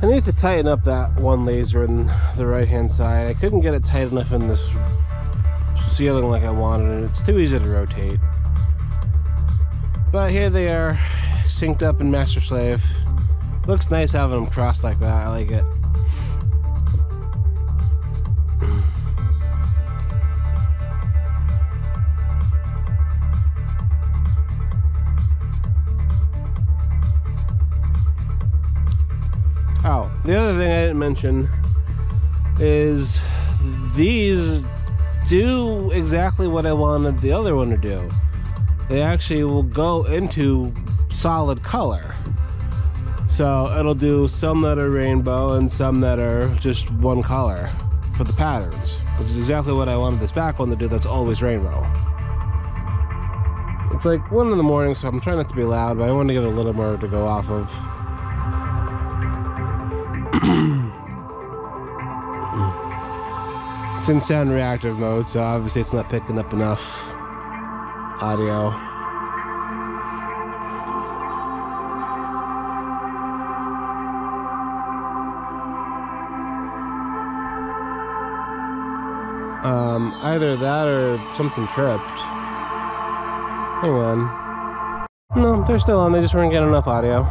I need to tighten up that one laser in the right hand side. I couldn't get it tight enough in this ceiling like I wanted and it's too easy to rotate. But here they are, synced up in Master Slave. Looks nice having them crossed like that, I like it. Mention is these do exactly what I wanted the other one to do. They actually will go into solid color. So it'll do some that are rainbow and some that are just one color for the patterns, which is exactly what I wanted this back one to do that's always rainbow. It's like one in the morning, so I'm trying not to be loud, but I want to get a little more to go off of. it's in sound reactive mode, so obviously it's not picking up enough audio. Um, either that or something tripped. Hang on. No, they're still on. They just weren't getting enough audio.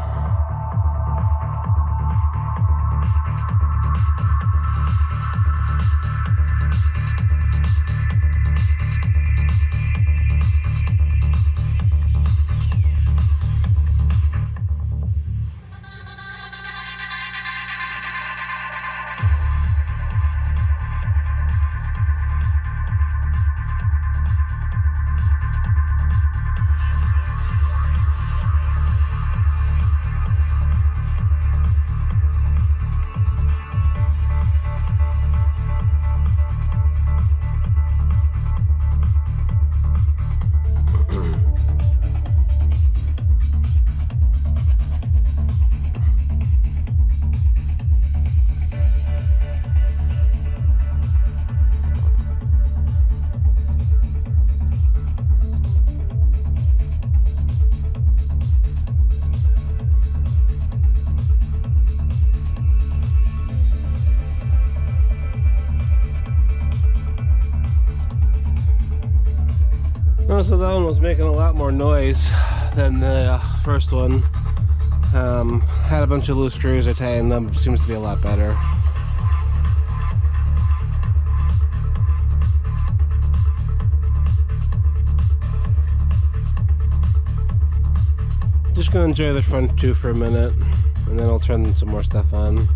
That one was making a lot more noise than the uh, first one. Um, had a bunch of loose screws, I tightened them, seems to be a lot better. Just gonna enjoy the front two for a minute, and then I'll turn some more stuff on.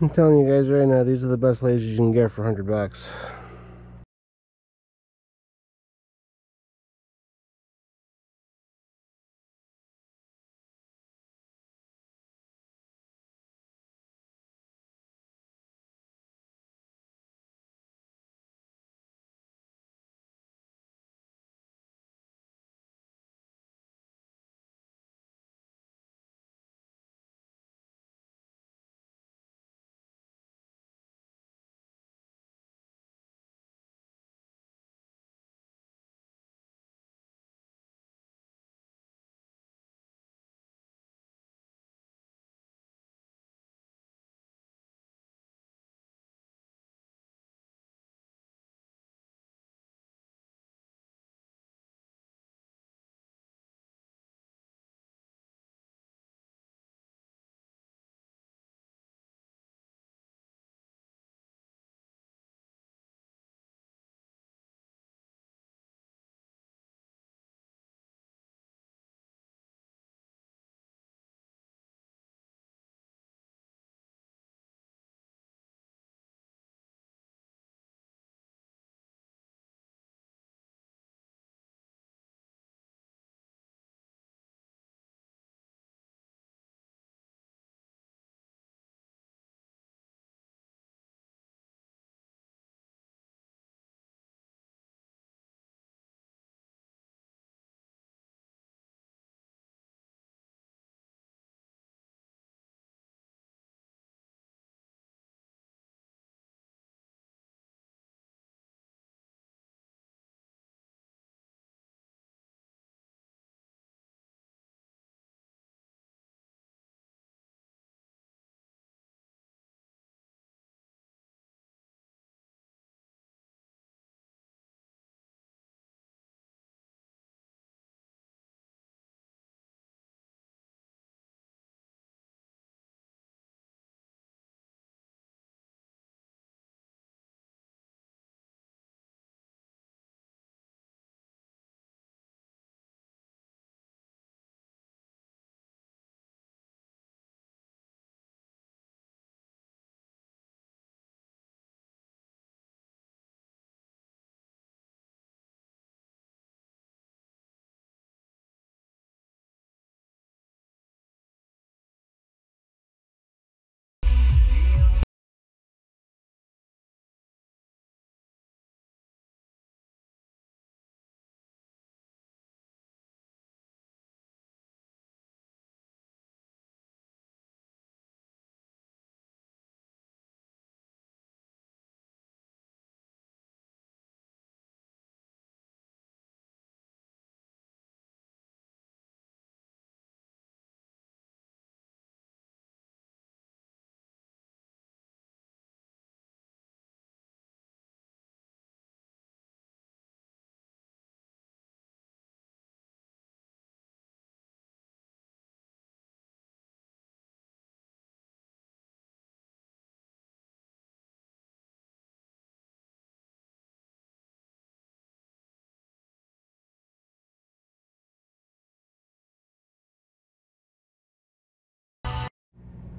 I'm telling you guys right now, these are the best lasers you can get for 100 bucks.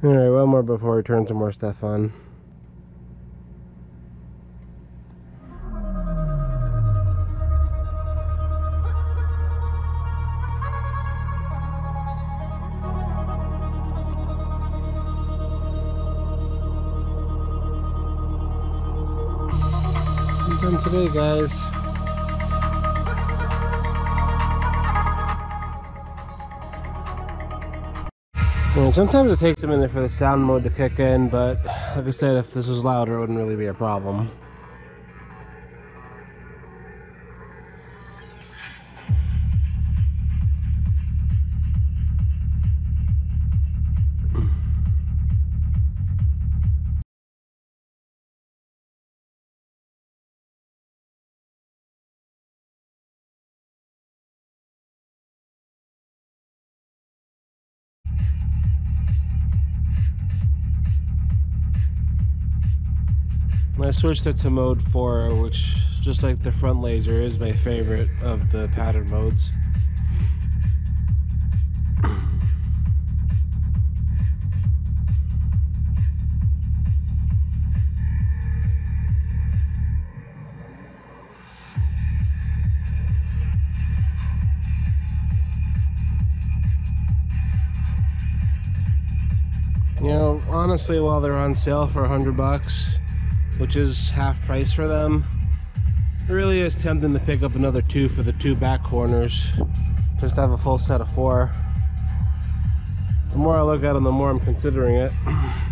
Alright, one more before we turn some more stuff on. today, guys. And sometimes it takes a minute for the sound mode to kick in, but like I said, if this was louder, it wouldn't really be a problem. I switched it to mode 4 which just like the front laser is my favorite of the pattern modes. You know, honestly, while they're on sale for a hundred bucks, which is half price for them. It really is tempting to pick up another two for the two back corners. Just have a full set of four. The more I look at them, the more I'm considering it.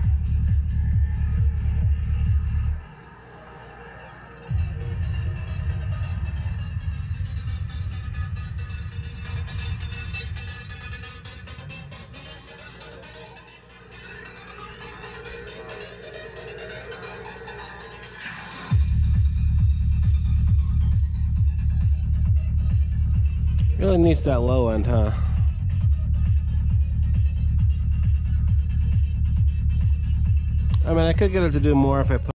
Needs that low end, huh? I mean, I could get it to do more if I put